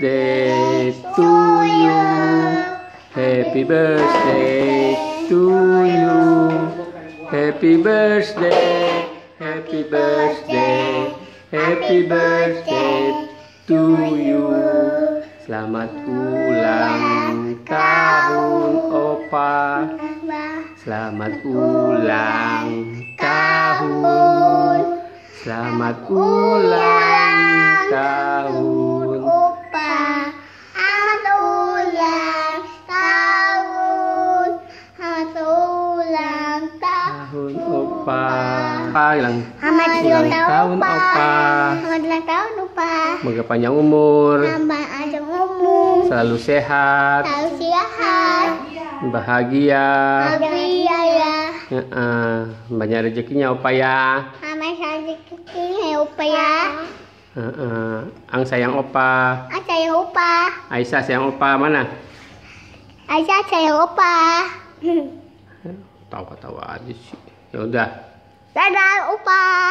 birthday to you. Happy birthday to you. Happy birthday. Happy birthday. Happy birthday to you. Selamat ulang tahun Opa. Selamat ulang tahun. Selamat ulang tahun. Opa. Opa ulang Selamat ulang tahun Opa. Selamat ulang tahun Opa. Semoga panjang umur, Selamat ada umum. selalu sehat, Selalu sehat. bahagia, Bahagia ya. Heeh, banyak rezekinya Opa ya. Selamat rezeki ya Opa ya. Heeh, Ang sayang Opa. Ah, saya Opa. Aisyah sayang Opa mana? Aisyah saya Opa. Tawa-tawa aja sih. Ya udah. Dadah. Dadah.